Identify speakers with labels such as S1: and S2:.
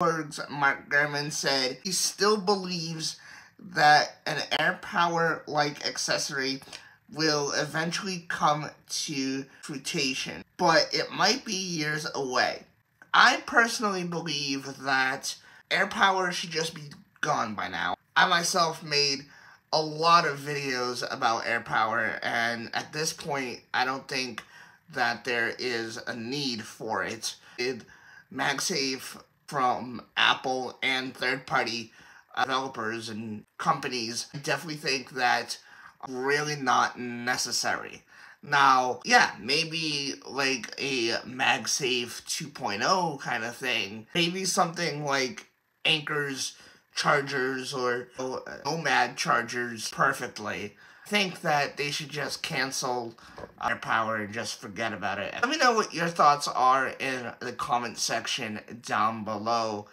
S1: Mark Gurman said he still believes that an AirPower like accessory will eventually come to fruition, but it might be years away. I personally believe that AirPower should just be gone by now. I myself made a lot of videos about AirPower, and at this point, I don't think that there is a need for it. it MagSafe from Apple and third-party uh, developers and companies I definitely think that really not necessary. Now, yeah, maybe like a MagSafe 2.0 kind of thing. Maybe something like Anker's chargers or Nomad chargers perfectly. Think that they should just cancel their power and just forget about it. Let me know what your thoughts are in the comment section down below.